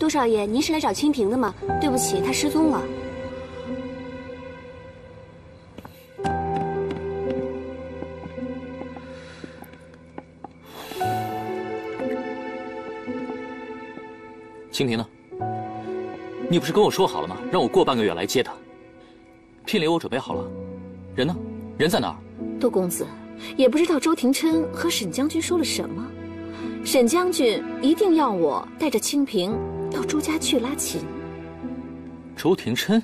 杜少爷，您是来找清平的吗？对不起，他失踪了。清平呢？你不是跟我说好了吗？让我过半个月来接他。聘礼我准备好了，人呢？人在哪儿？杜公子，也不知道周廷琛和沈将军说了什么。沈将军一定要我带着清平到周家去拉琴。周廷琛？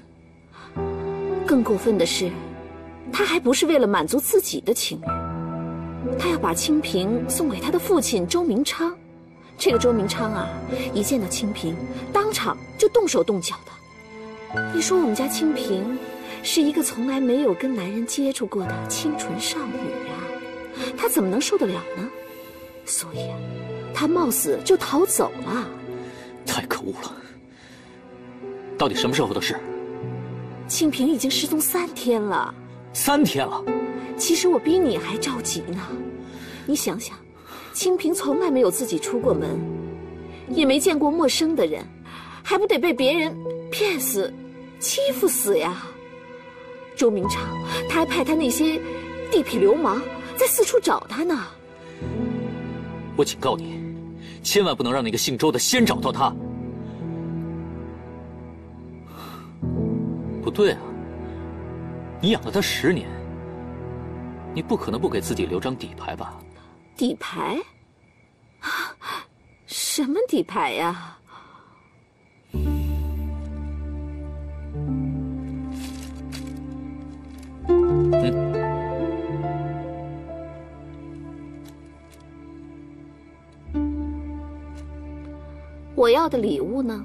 更过分的是，他还不是为了满足自己的情欲，他要把清平送给他的父亲周明昌。这个周明昌啊，一见到清平，当场就动手动脚的。你说我们家清平，是一个从来没有跟男人接触过的清纯少女呀，她怎么能受得了呢？所以啊，她冒死就逃走了。太可恶了！到底什么时候的事？清平已经失踪三天了。三天了？其实我比你还着急呢。你想想。清平从来没有自己出过门，也没见过陌生的人，还不得被别人骗死、欺负死呀？周明昌，他还派他那些地痞流氓在四处找他呢。我警告你，千万不能让那个姓周的先找到他。不对啊，你养了他十年，你不可能不给自己留张底牌吧？底牌？什么底牌呀？我要的礼物呢？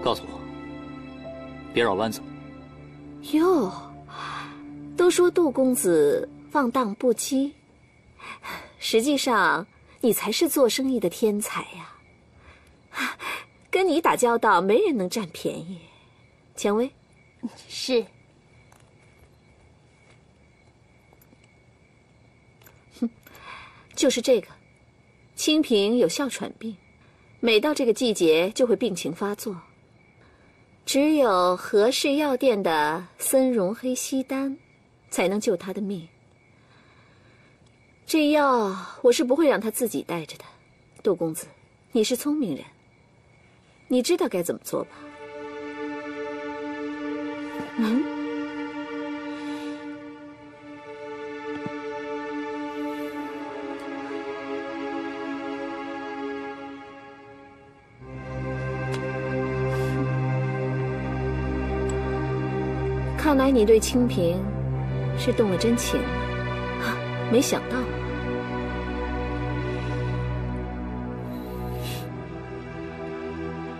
告诉我，别绕弯子。哟，都说杜公子放荡不羁，实际上你才是做生意的天才呀！跟你打交道，没人能占便宜。蔷薇，是。哼，就是这个。清平有哮喘病，每到这个季节就会病情发作。只有和氏药店的森荣黑西丹，才能救他的命。这药我是不会让他自己带着的。杜公子，你是聪明人，你知道该怎么做吧？嗯。看来你对清平是动了真情了，没想到。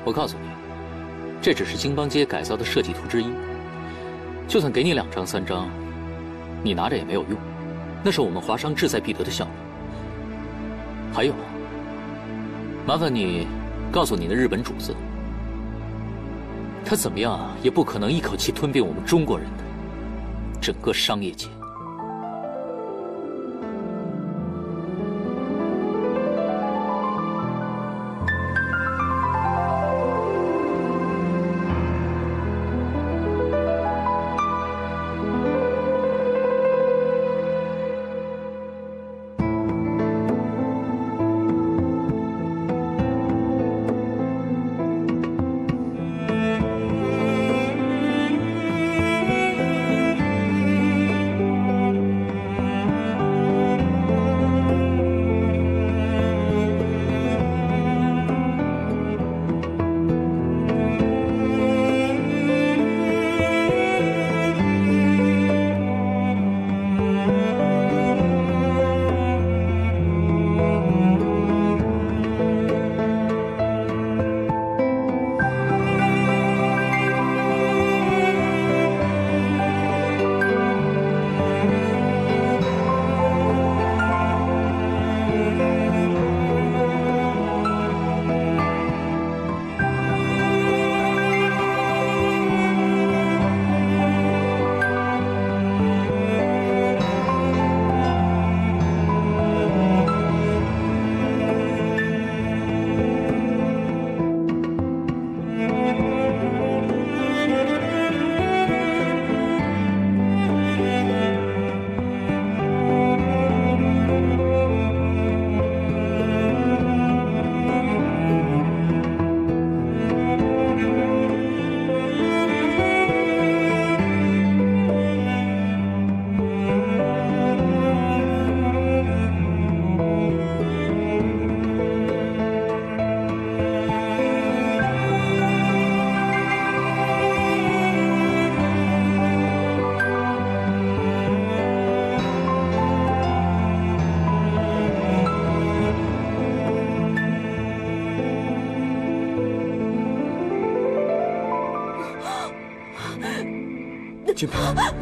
我告诉你，这只是京邦街改造的设计图之一。就算给你两张三张，你拿着也没有用。那是我们华商志在必得的项目。还有，麻烦你告诉你的日本主子。他怎么样也不可能一口气吞并我们中国人的整个商业界。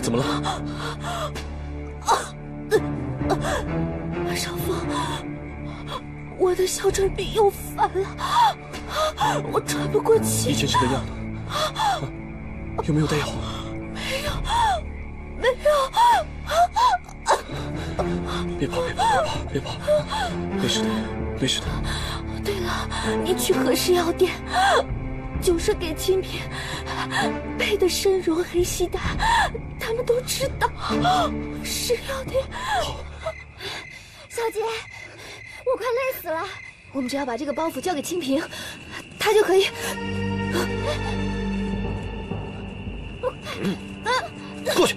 怎么了？少峰，我的哮喘病又犯了，我喘不过气。以前是个样的，有没有带药？没有，没有。别跑，别跑，别跑，别跑，没事的，没事的。对了，你去和氏药店，就是给清平配的身容黑西丹，他们都知道。是药店。好。小姐，我快累死了。我们只要把这个包袱交给清平，他就可以。过去。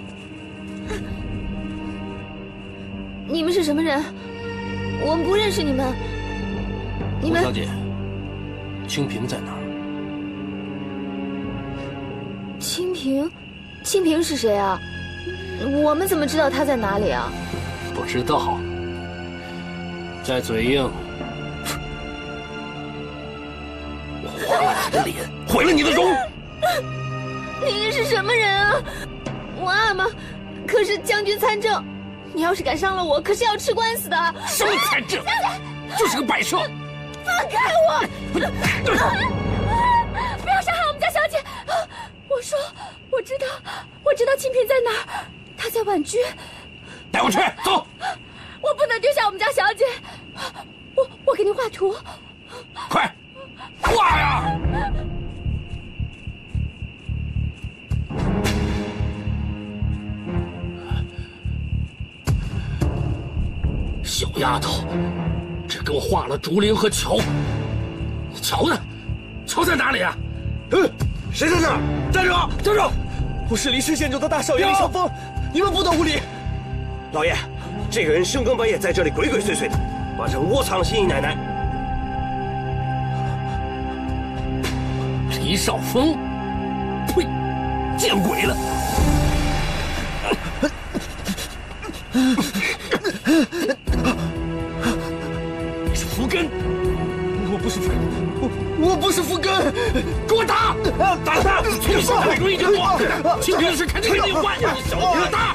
你们是什么人？我们不认识你们。你们。小姐，清平在哪儿？平，清平是谁啊？我们怎么知道他在哪里啊？不知道。在嘴硬，我划了你的脸，毁了你的容。你是什么人啊？我阿玛可是将军参政，你要是敢伤了我，可是要吃官司的。什么参政？就是个摆设。放开我！我说，我知道，我知道清平在哪儿，他在婉居。带我去，走。我不能丢下我们家小姐，我我给您画图，快画呀！小丫头，只给我画了竹林和桥，桥呢？桥在哪里啊？嗯，谁在那儿？站住！站住！我是离氏县主的大少爷李少峰，你们不得无礼！老爷。这个人深更半夜在这里鬼鬼祟祟的，把这窝藏新姨奶奶。李少峰，呸，见鬼了！你是福根？我不是福，我我不是福根！给我打！打他！从小太容易就多，清平的事肯定跟你有关。小子，打！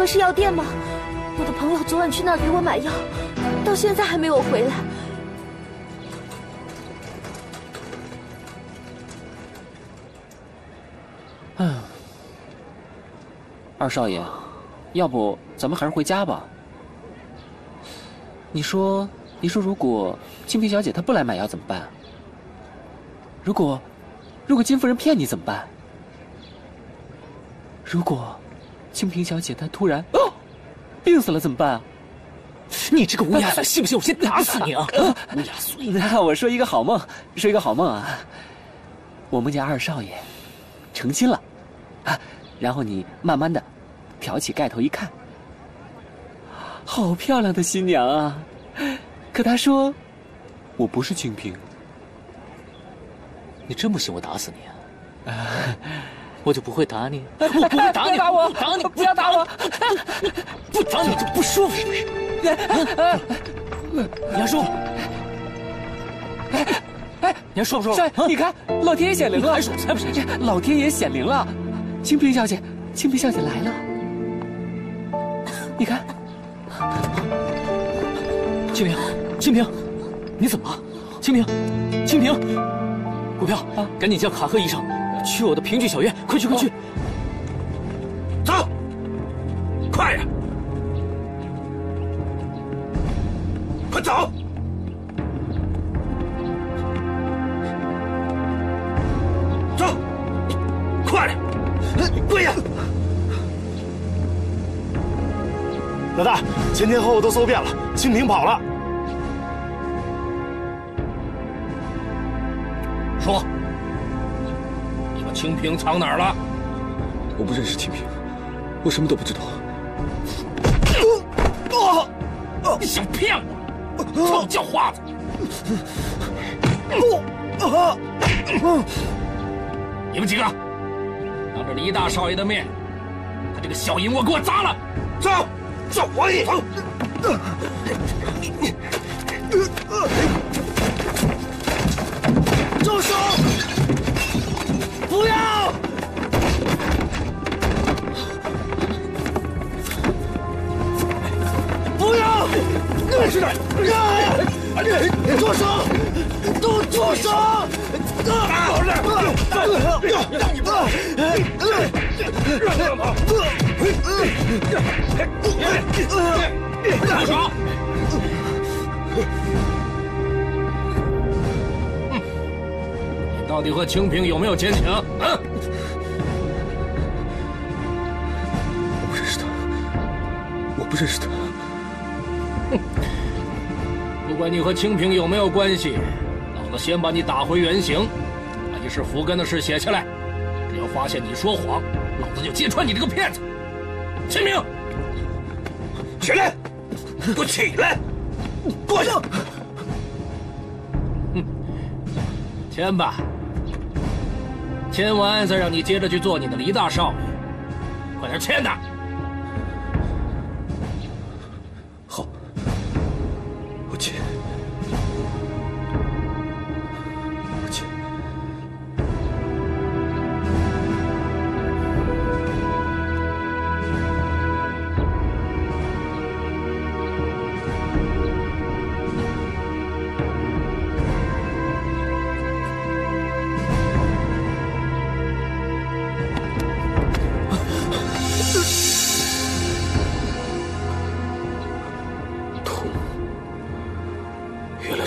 去和氏药店吗？我的朋友昨晚去那儿给我买药，到现在还没有回来。嗯，二少爷，要不咱们还是回家吧？你说，你说，如果清平小姐她不来买药怎么办？如果，如果金夫人骗你怎么办？如果……清平小姐她突然哦，病死了怎么办啊？你这个乌鸦嘴，信不信我先打死你啊？乌鸦嘴！那我说一个好梦，说一个好梦啊。我梦见二少爷成亲了，啊，然后你慢慢的挑起盖头一看，好漂亮的新娘啊！可他说我不是清平。你真不信我打死你啊？我就不会打你，我不会打你，打我，打你，不要打我，不打你就不舒服是不是？你还说？哎哎，你还说不说？你看，老天爷显灵了，还说才不是？老天爷显灵了，清平小姐，清平小姐来了，你看，清平，清平，你怎么了？清平，清平，股票啊，赶紧叫卡赫医生。去我的评剧小院，快去快去！走，快呀！快走！走，快点！跪呀！老大，前前后后都搜遍了，清平跑了。清平藏哪儿了？我不认识清平，我什么都不知道。你想骗我？臭叫花子！你们几个，当着黎大少爷的面，把这个小银窝给我砸了！走，走，王爷，住手！都住手！让你跑！让他跑！住手！到底和清平有没有奸情？啊！我不认识他，我不认识他。管你和清平有没有关系，老子先把你打回原形，把你是福根的事写下来。只要发现你说谎，老子就揭穿你这个骗子。清平，起来，给我起来，坐下。签吧，签完再让你接着去做你的黎大少爷。快点签呐！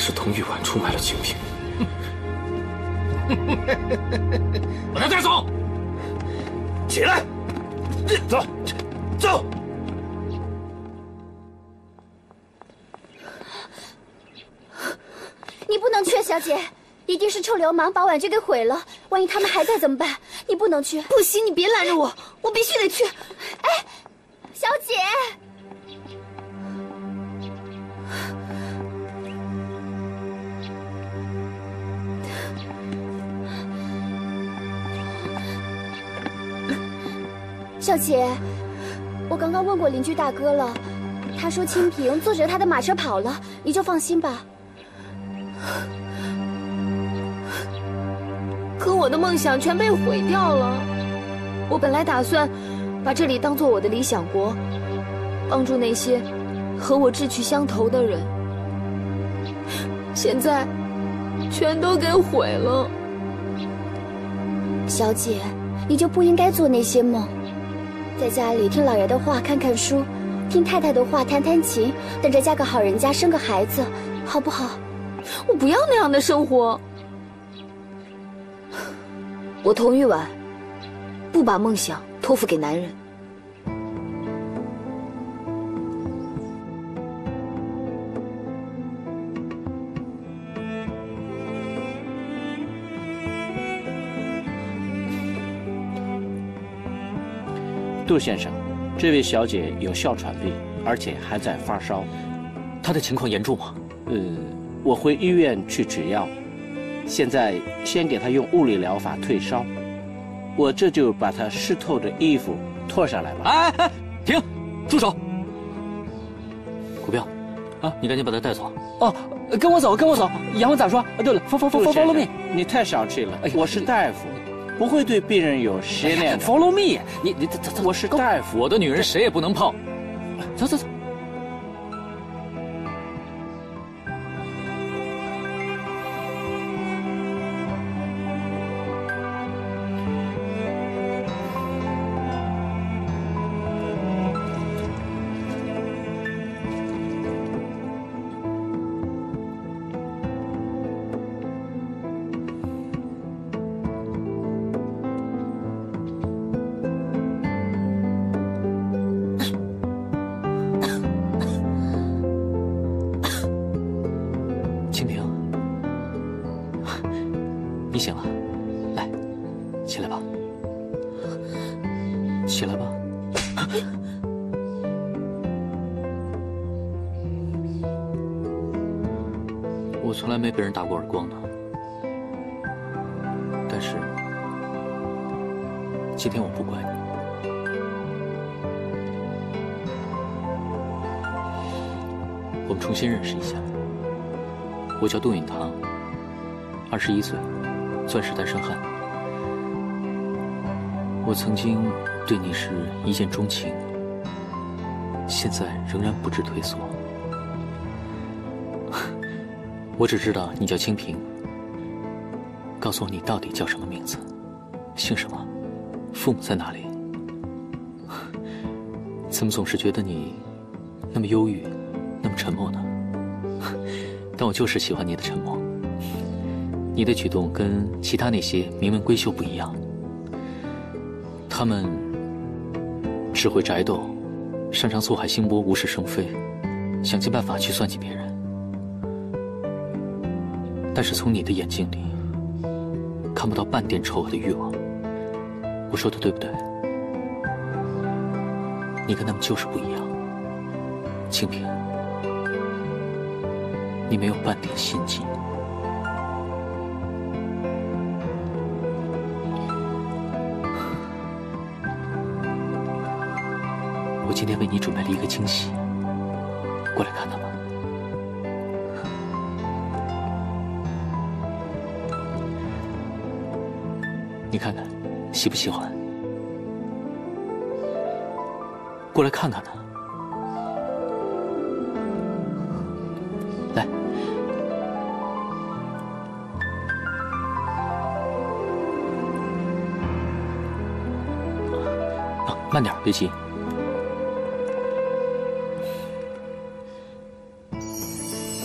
是童玉婉出卖了清平。把他带走！起来，走，走。你不能去，小姐，一定是臭流氓把婉君给毁了。万一他们还在怎么办？你不能去。不行，你别拦着我，我必须得去。哎，小姐，小姐，我刚刚问过邻居大哥了，他说清平坐着他的马车跑了，你就放心吧。可我的梦想全被毁掉了。我本来打算把这里当做我的理想国，帮助那些和我志趣相投的人，现在全都给毁了。小姐，你就不应该做那些梦，在家里听老爷的话，看看书，听太太的话，弹弹琴，等着嫁个好人家，生个孩子，好不好？我不要那样的生活。我童玉婉不把梦想托付给男人。杜先生，这位小姐有哮喘病，而且还在发烧。她的情况严重吗？呃，我回医院去取药，现在先给她用物理疗法退烧。我这就把她湿透的衣服脱下来吧。哎哎，停，住手！古彪，啊，你赶紧把她带走。哦，跟我走，跟我走。杨文咋说？啊，对了，follow 杜 follow follow me，你太小气了哎。我是大夫，不会对病人有失恋的。follow me，你你走走走，我是大夫，我的女人谁也不能碰。走走走。被人打过耳光呢，但是今天我不怪你。我们重新认识一下。我叫杜允堂，二十一岁，钻石单身汉。我曾经对你是一见钟情，现在仍然不知退缩。我只知道你叫清平，告诉我你到底叫什么名字，姓什么，父母在哪里？怎么总是觉得你那么忧郁，那么沉默呢？但我就是喜欢你的沉默。你的举动跟其他那些名门闺秀不一样，他们只会宅斗，擅长错海星波，无事生非，想尽办法去算计别人。但是从你的眼睛里，看不到半点丑恶的欲望。我说的对不对？你跟他们就是不一样，清平。你没有半点心机。我今天为你准备了一个惊喜，过来看看吧。你看看，喜不喜欢？过来看看呢。来，啊，慢点，别急。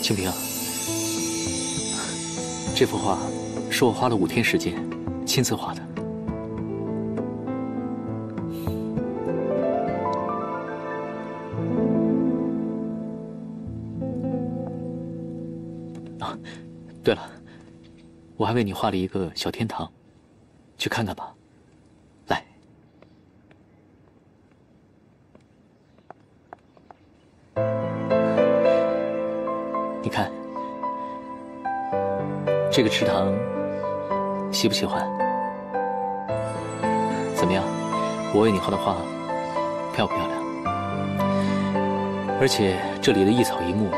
清平，这幅画是我花了五天时间亲自画的。啊，对了，我还为你画了一个小天堂，去看看吧。来，你看，这个池塘喜不喜欢？怎么样？我为你画的画漂不漂亮？而且这里的一草一木。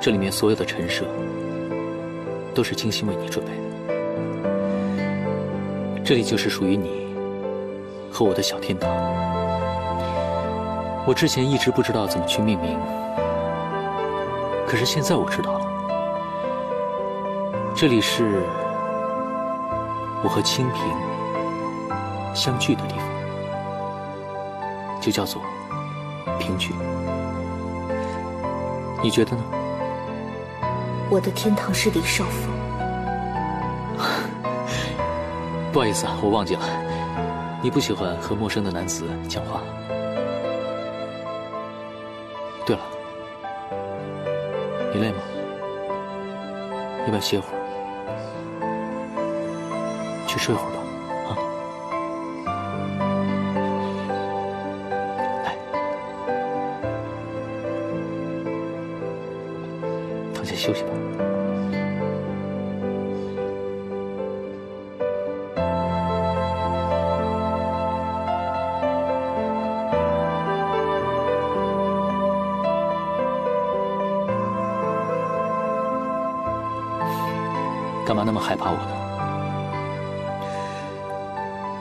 这里面所有的陈设，都是精心为你准备的。这里就是属于你和我的小天堂。我之前一直不知道怎么去命名，可是现在我知道了。这里是我和清平相聚的地方，就叫做平聚。你觉得呢？我的天堂是李少峰。不好意思啊，我忘记了，你不喜欢和陌生的男子讲话。对了，你累吗？要不要歇会儿？去睡会儿吧，啊。来，躺下休息吧。干嘛那么害怕我呢？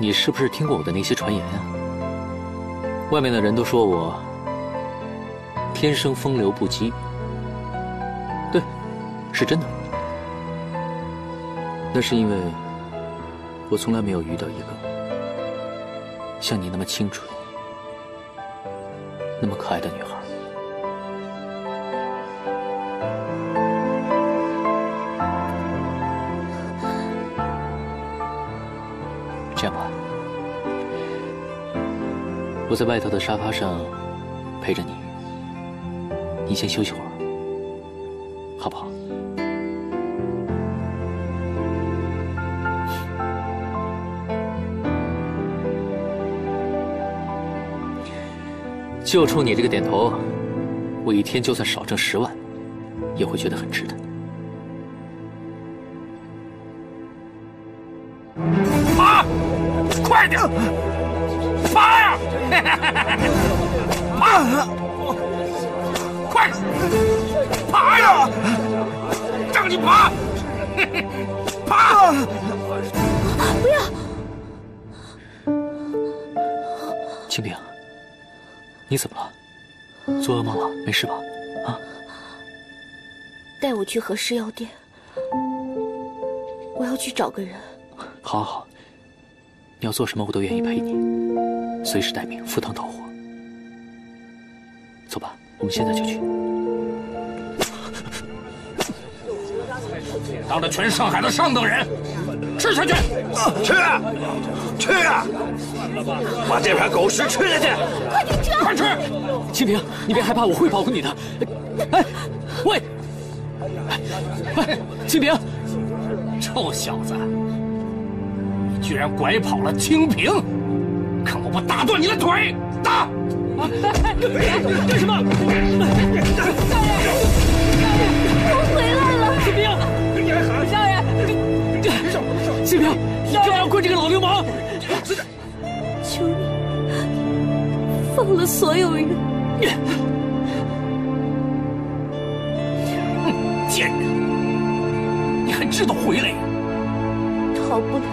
你是不是听过我的那些传言呀？外面的人都说我天生风流不羁，对，是真的。那是因为我从来没有遇到一个像你那么清纯、那么可爱的女孩。我在外头的沙发上陪着你，你先休息会儿，好不好？就冲你这个点头，我一天就算少挣十万，也会觉得很值得。爬，快点，呀！爬，快，爬呀！让你爬，爬！不要！清平，你怎么了？做噩梦了？没事吧？啊？带我去和氏药店，我要去找个人。好，好，好，你要做什么我都愿意陪你，随时待命，赴汤蹈火。走吧，我们现在就去。当着全上海的上等人，吃下去，去、啊，去啊！把这盘狗食吃下去，快点吃！快吃！清平，你别害怕，我会保护你的。哎，喂，喂，清平，臭小子，你居然拐跑了清平，看我不打断你的腿！打！干什么？我回来了，清平，你还喊？少爷，清平，你不要跪这个老流氓！求你放了所有人。贱人，你还知道回来呀？逃不了，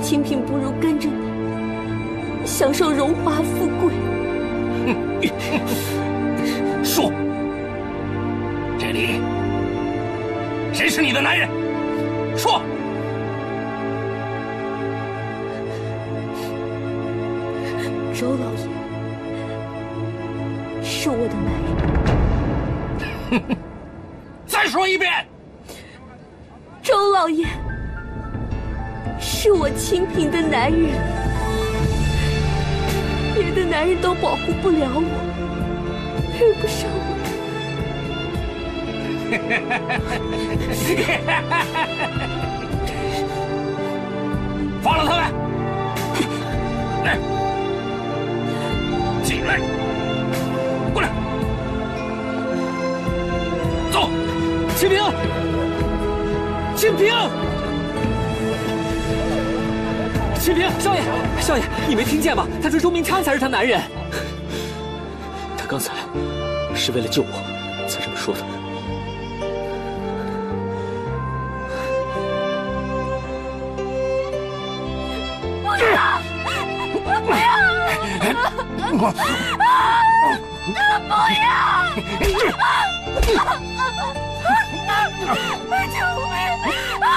清平不如跟着你，享受荣华富贵。说，这里谁是你的男人？不了我，配不上我。放了他们，来，进来，过来，走，清平，清平，清平，少爷，少爷，你没听见吗？他说周明昌才是他男人。刚才，是为了救我才这么说的。不要！不要！不要！不要！救命！啊！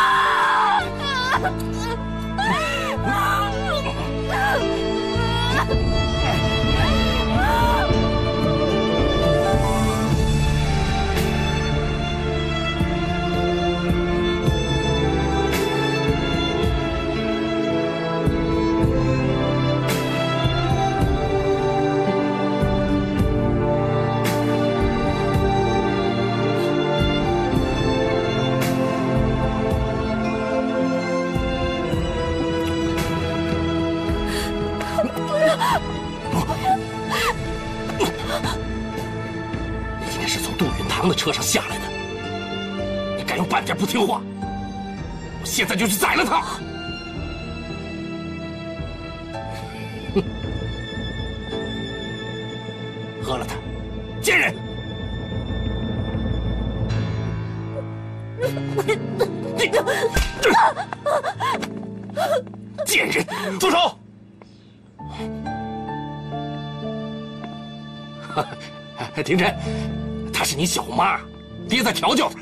从杜云堂的车上下来的，你敢有半点不听话，我现在就去宰了他！哼，喝了他，贱人！贱人，住手！廷琛，她是你小妈，爹在调教她。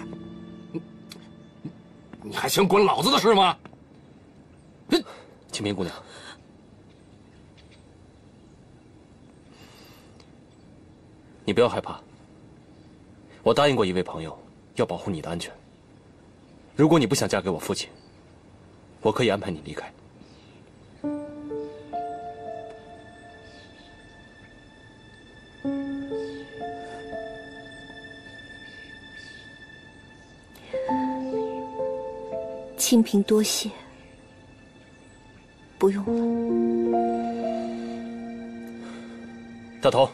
你还想管老子的事吗？清明姑娘，你不要害怕。我答应过一位朋友，要保护你的安全。如果你不想嫁给我父亲，我可以安排你离开。清贫多谢，不用了。大头，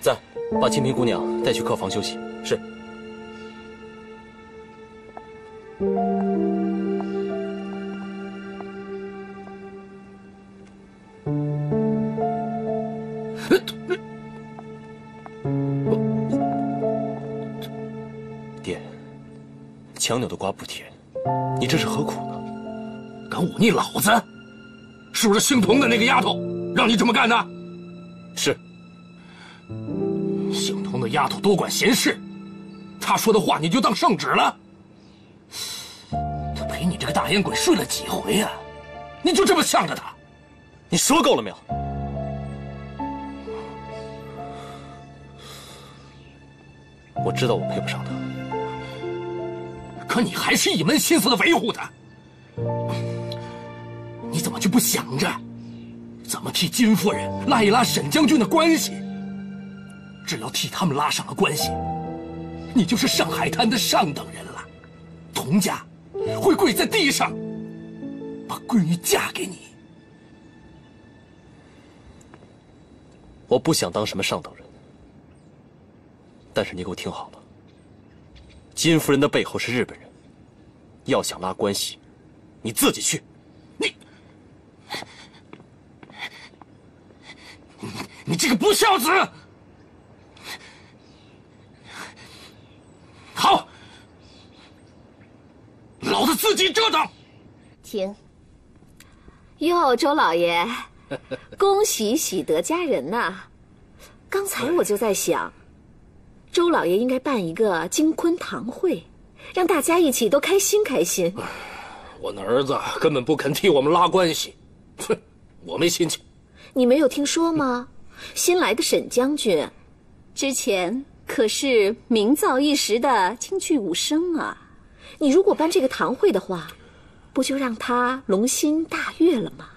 在，把清平姑娘带去客房休息。是。爹，强扭的瓜不甜，你这是何苦呢？敢忤逆老子？是不是姓童的那个丫头让你这么干的？是。姓童的丫头多管闲事，她说的话你就当圣旨了？她陪你这个大烟鬼睡了几回啊？你就这么向着她？你说够了没有？我知道我配不上她，可你还是一门心思的维护她。你怎么就不想着，怎么替金夫人拉一拉沈将军的关系？只要替他们拉上了关系，你就是上海滩的上等人了。童家会跪在地上，把闺女嫁给你。我不想当什么上等人，但是你给我听好了，金夫人的背后是日本人，要想拉关系，你自己去。你，你这个不孝子！好，老子自己折腾。停。哟，周老爷，恭喜喜得佳人呐！刚才我就在想，周老爷应该办一个金昆堂会，让大家一起都开心开心。我那儿子根本不肯替我们拉关系，哼，我没心情。你没有听说吗？新来的沈将军，之前可是名噪一时的京剧武生啊！你如果办这个堂会的话，不就让他龙心大悦了吗？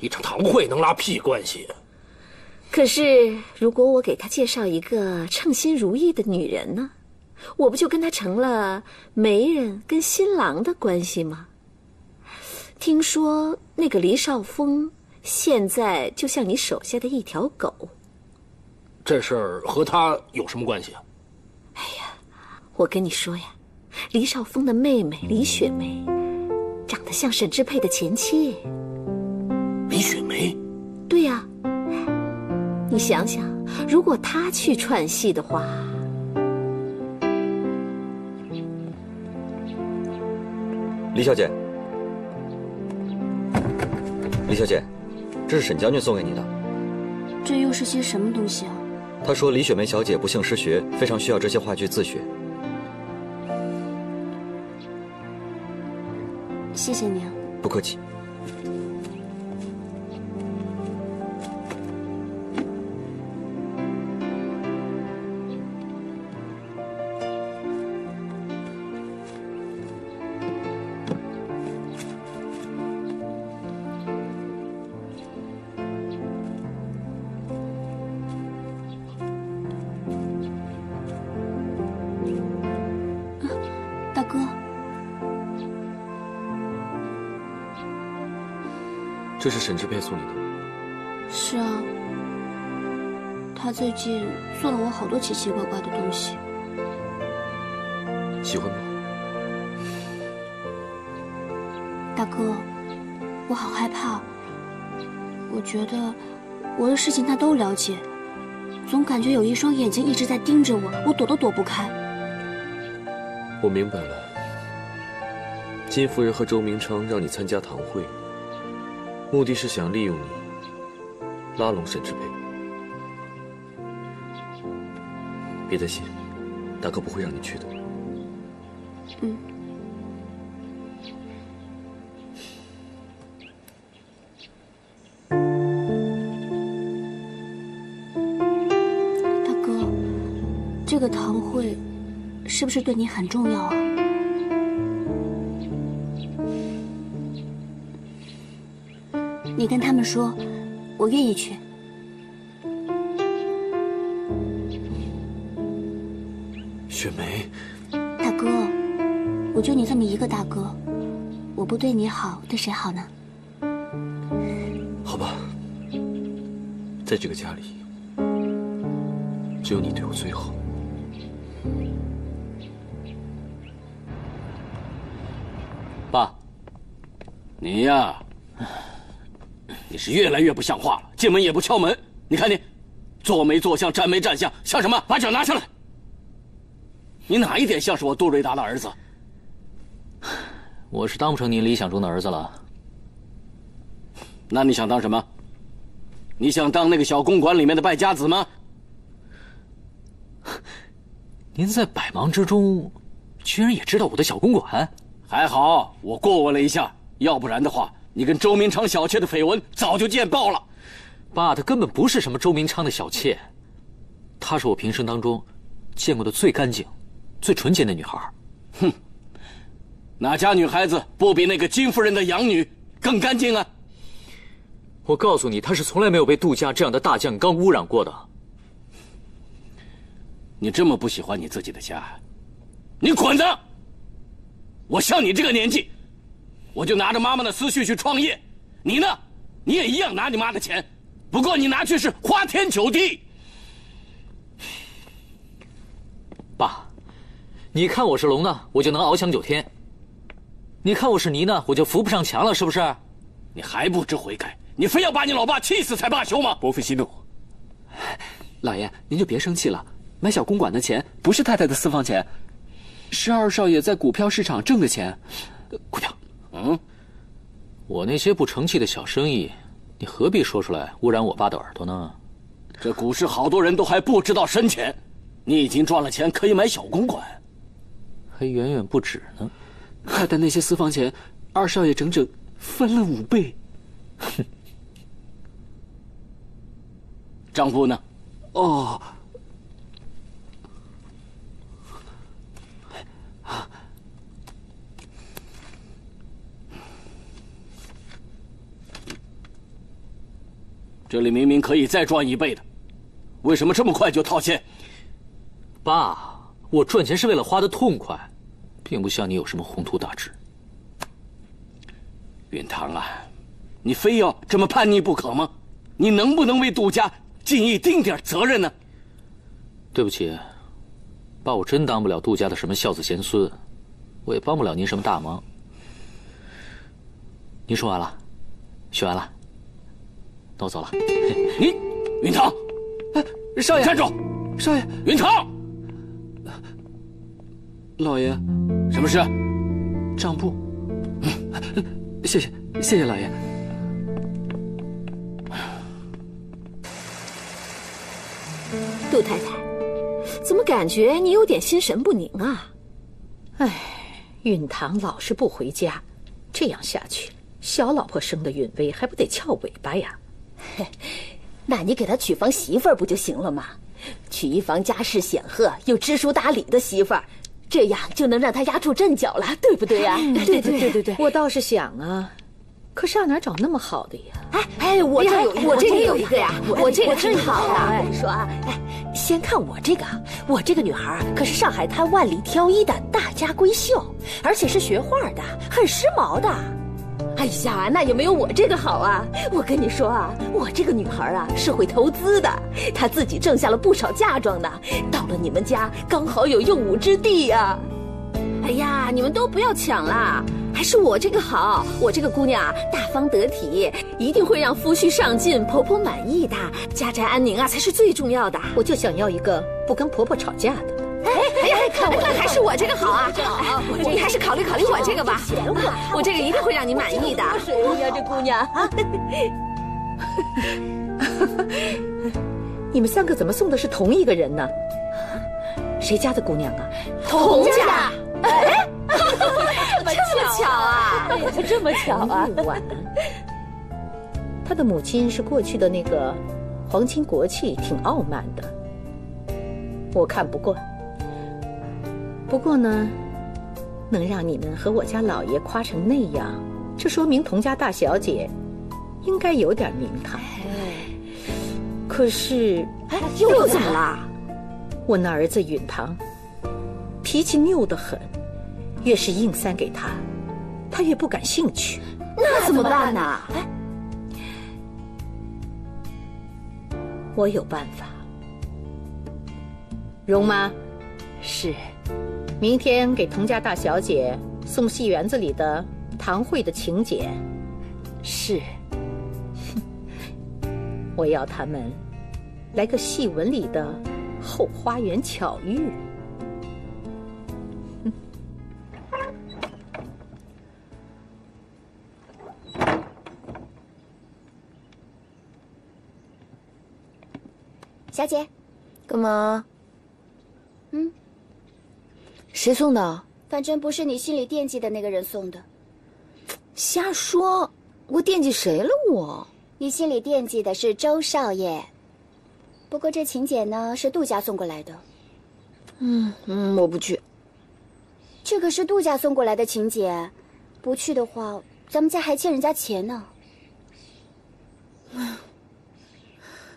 一场堂会能拉屁关系？可是如果我给他介绍一个称心如意的女人呢，我不就跟他成了媒人跟新郎的关系吗？听说那个黎少峰现在就像你手下的一条狗。这事儿和他有什么关系啊？哎呀，我跟你说呀。黎少峰的妹妹李雪梅，长得像沈志佩的前妻。李雪梅，对呀。你想想，如果他去串戏的话，李小姐，李小姐，这是沈将军送给你的。这又是些什么东西啊？他说李雪梅小姐不幸失学，非常需要这些话剧自学。谢谢你啊，不客气。这是沈志佩送你的。是啊，他最近送了我好多奇奇怪怪的东西。喜欢吗？大哥，我好害怕。我觉得我的事情他都了解，总感觉有一双眼睛一直在盯着我，我躲都躲不开。我明白了，金夫人和周明昌让你参加堂会。目的是想利用你拉拢沈志佩，别担心，大哥不会让你去的。嗯。大哥，这个堂会是不是对你很重要啊？你跟他们说，我愿意去。雪梅，大哥，我就你这么一个大哥，我不对你好，对谁好呢？好吧，在这个家里，只有你对我最好。爸，你呀，你是越来越不像话了，进门也不敲门。你看你，坐没坐相，站没站相，像什么？把脚拿下来！你哪一点像是我杜瑞达的儿子？我是当不成您理想中的儿子了。那你想当什么？你想当那个小公馆里面的败家子吗？您在百忙之中，居然也知道我的小公馆？还好我过问了一下，要不然的话，你跟周明昌小妾的绯闻早就见报了。爸，她根本不是什么周明昌的小妾，她是我平生当中见过的最干净、最纯洁的女孩。哼，哪家女孩子不比那个金夫人的养女更干净啊？我告诉你，她是从来没有被杜家这样的大酱缸污染过的。你这么不喜欢你自己的家，你滚子！我像你这个年纪，我就拿着妈妈的思绪去创业，你呢？你也一样拿你妈的钱，不过你拿去是花天酒地。爸，你看我是龙呢，我就能翱翔九天；你看我是泥呢，我就扶不上墙了，是不是？你还不知悔改，你非要把你老爸气死才罢休吗？伯父息怒，老爷您就别生气了。买小公馆的钱不是太太的私房钱，是二少爷在股票市场挣的钱。股票，嗯，我那些不成器的小生意，你何必说出来污染我爸的耳朵呢？这股市好多人都还不知道深浅，你已经赚了钱，可以买小公馆，还远远不止呢。太太那些私房钱，二少爷整整翻了五倍。哼，账簿呢？哦。这里明明可以再赚一倍的，为什么这么快就套现？爸，我赚钱是为了花的痛快，并不像你有什么宏图大志。云堂啊，你非要这么叛逆不可吗？你能不能为杜家尽一丁点责任呢？对不起，爸，我真当不了杜家的什么孝子贤孙，我也帮不了您什么大忙。您说完了，学完了。那我走了。你，云堂，哎，少爷，站住！少爷，云堂，老爷，什么事？账簿。谢谢，谢谢老爷。杜太太，怎么感觉你有点心神不宁啊？哎，允堂老是不回家，这样下去，小老婆生的允薇还不得翘尾巴呀？那你给他娶房媳妇儿不就行了吗？娶一房家世显赫又知书达理的媳妇儿，这样就能让他压住阵脚了，对不对呀？对对对对对，我倒是想啊，可上哪找那么好的呀？哎哎，我这有我这里有一个呀，我这个真好呀！我跟你说啊，哎，先看我这个，我这个女孩可是上海滩万里挑一的大家闺秀，而且是学画的，很时髦的。哎呀，那也没有我这个好啊！我跟你说啊，我这个女孩啊是会投资的，她自己挣下了不少嫁妆呢，到了你们家刚好有用武之地呀。哎呀，你们都不要抢啦，还是我这个好。我这个姑娘啊大方得体，一定会让夫婿上进，婆婆满意的，家宅安宁啊才是最重要的。我就想要一个不跟婆婆吵架的。哎哎呀，看我还是我这个好啊！你还是考虑考虑我这个吧，我这个一定会让你满意的。水呀，这姑娘！你们三个怎么送的是同一个人呢？谁家的姑娘啊？童家。哎，这么巧啊！这么巧啊？他的母亲是过去的那个皇亲国戚，挺傲慢的，我看不惯。不过呢，能让你们和我家老爷夸成那样，这说明童家大小姐应该有点名堂。可是，哎，又怎么了？我那儿子允堂脾气拗得很，越是硬塞给他，他越不感兴趣。那怎么办呢？哎，我有办法。容妈，是，明天给童家大小姐送戏园子里的堂会的请柬。是，我要他们来个戏文里的后花园巧遇。小姐，干嘛？嗯，谁送的？反正不是你心里惦记的那个人送的。瞎说！我惦记谁了？我？你心里惦记的是周少爷。不过这请柬呢，是杜家送过来的。嗯嗯，我不去。这可是杜家送过来的请柬，不去的话，咱们家还欠人家钱呢。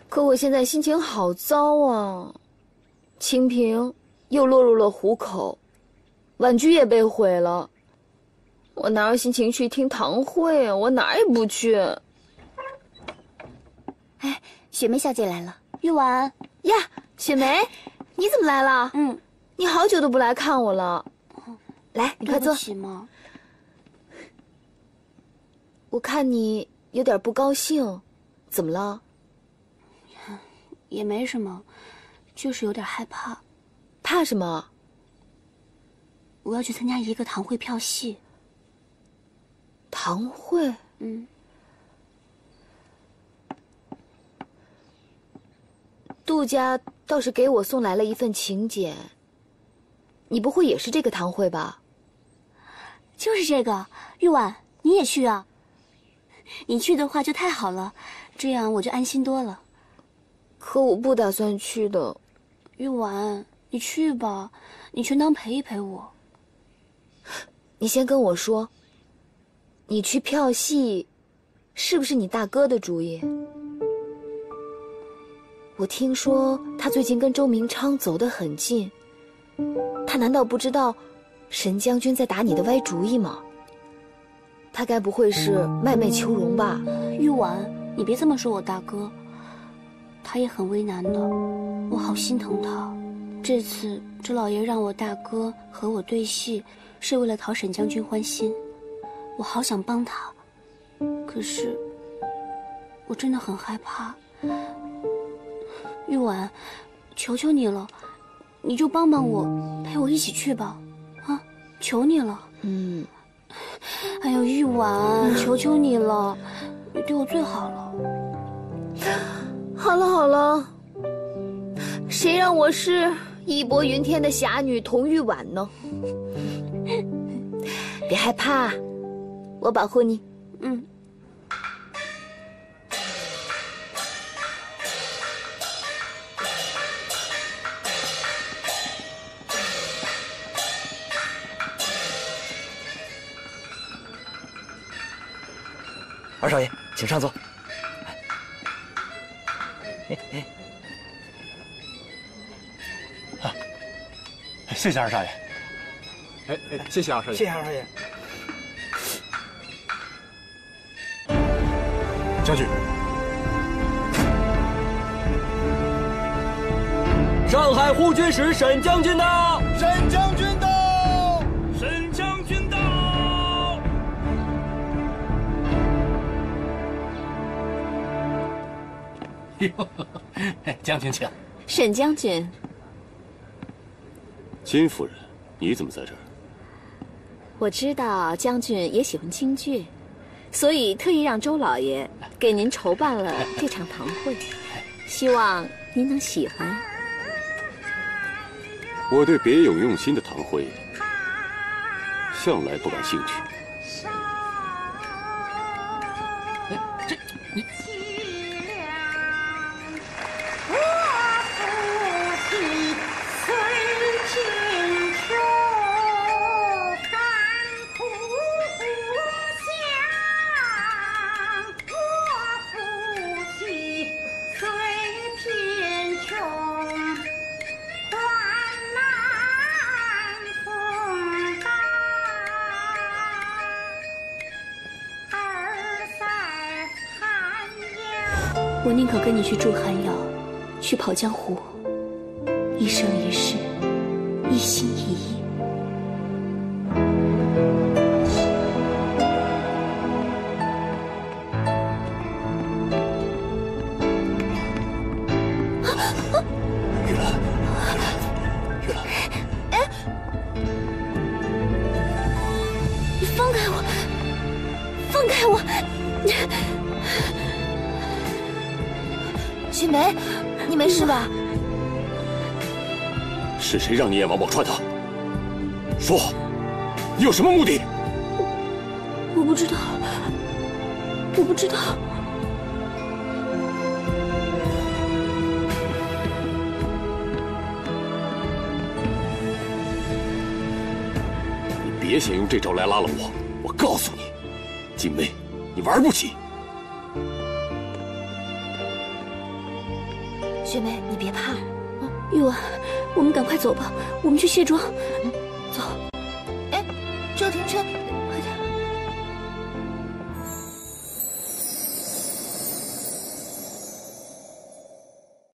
可我现在心情好糟啊！清平又落入了虎口，婉居也被毁了。我哪有心情去听堂会啊？我哪儿也不去。哎，雪梅小姐来了，玉婉呀，雪梅，你怎么来了？嗯，你好久都不来看我了。来，你快坐。我看你有点不高兴，怎么了？也没什么，就是有点害怕。怕什么？我要去参加一个堂会票戏。堂会？嗯。杜家倒是给我送来了一份请柬。你不会也是这个堂会吧？就是这个，玉婉，你也去啊？你去的话就太好了，这样我就安心多了。可我不打算去的，玉婉，你去吧，你全当陪一陪我。你先跟我说，你去票戏，是不是你大哥的主意？我听说他最近跟周明昌走得很近，他难道不知道沈将军在打你的歪主意吗？他该不会是卖媚求荣吧？玉婉，你别这么说我大哥。他也很为难的，我好心疼他。这次周老爷让我大哥和我对戏，是为了讨沈将军欢心。我好想帮他，可是我真的很害怕。玉婉，求求你了，你就帮帮我，陪我一起去吧，啊，求你了。嗯。哎呦，玉婉，求求你了，你对我最好了。好了好了，谁让我是义薄云天的侠女童玉婉呢？别害怕，我保护你。嗯。二少爷，请上座。啊，谢谢二少爷。哎哎，谢谢二少爷，谢谢二少爷。将军，上海护军使沈将军到。沈将军到。沈将军到。哟，将军请。沈将军，金夫人，你怎么在这儿？我知道将军也喜欢京剧，所以特意让周老爷给您筹办了这场堂会，希望您能喜欢。我对别有用心的堂会向来不感兴趣。我宁可跟你去住寒窑，去跑江湖，一生一世，一心一意。是谁让你眼王宝钏的？说，你有什么目的？我不知道，我不知道。你别想用这招来拉拢我！我告诉你，金梅，你玩不起。走吧，我们去卸妆。